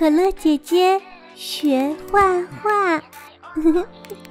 可乐姐姐学画画。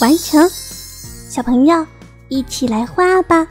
完成，小朋友一起来画吧。